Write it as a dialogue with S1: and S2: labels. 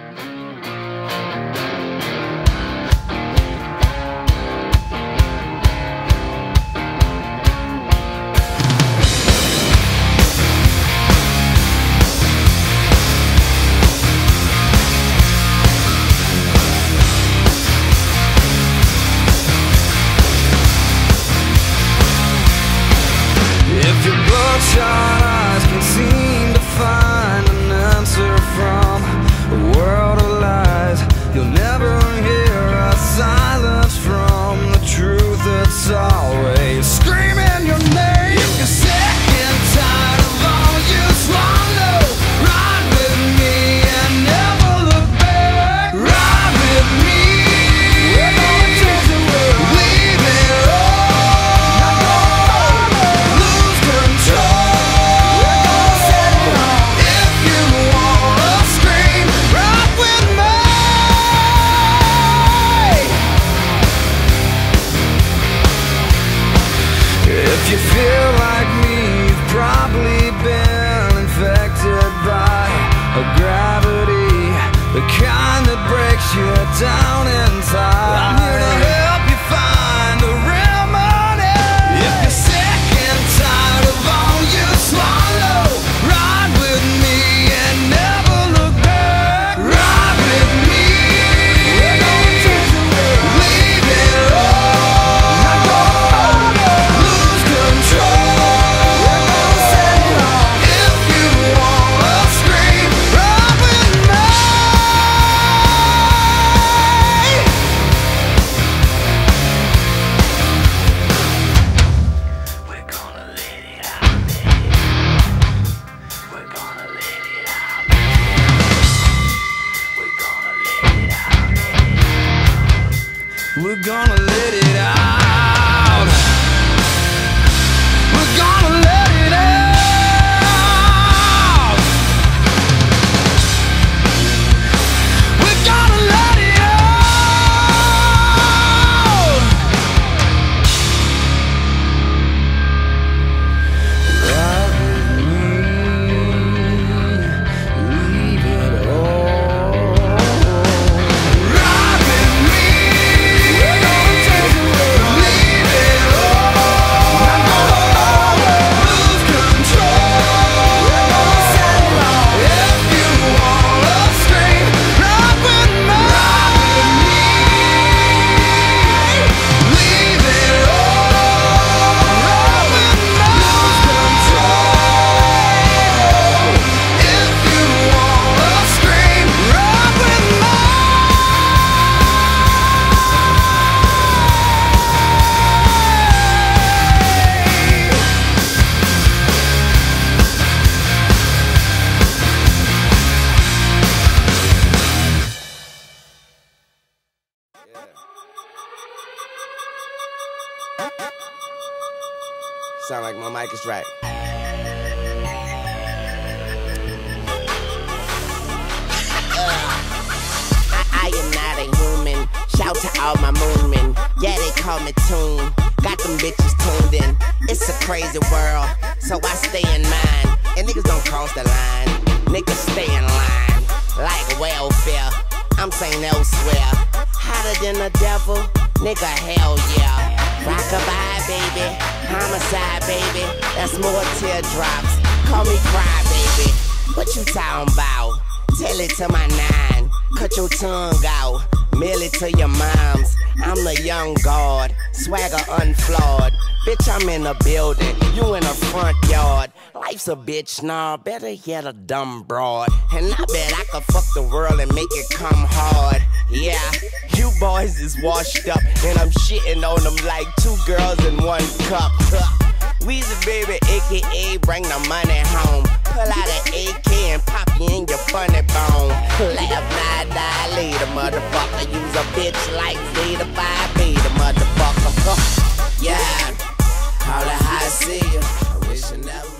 S1: Música You'll never hear a silence from the truth that's We're
S2: Sound like my mic is right.
S3: I, am not a human. Shout to all my moon men. Yeah, they call me Tune. Got them bitches tuned in. It's a crazy world, so I stay in mine. And niggas don't cross the line. Niggas stay in line. Like welfare. I'm saying elsewhere. Hotter than the devil. Nigga, hell yeah. Rockabye, baby. Homicide, baby. That's more teardrops. Call me cry, baby. What you talking about? Tell it to my nine. Cut your tongue out. Mail it to your moms. I'm the young god. Swagger unflawed. Bitch, I'm in the building. You in the front yard. Life's a bitch, nah. Better yet, a dumb broad. And I bet I could fuck the world and make it come hard. Yeah, you boys is washed up. And I'm shitting on them like two girls in one cup. Weezy baby, aka bring the money home. Pull out an AK and pop you in your funny bone. Laugh, not die later, motherfucker. Use a bitch like Zeta Phi Beta, motherfucker. Yeah, call it how I see you.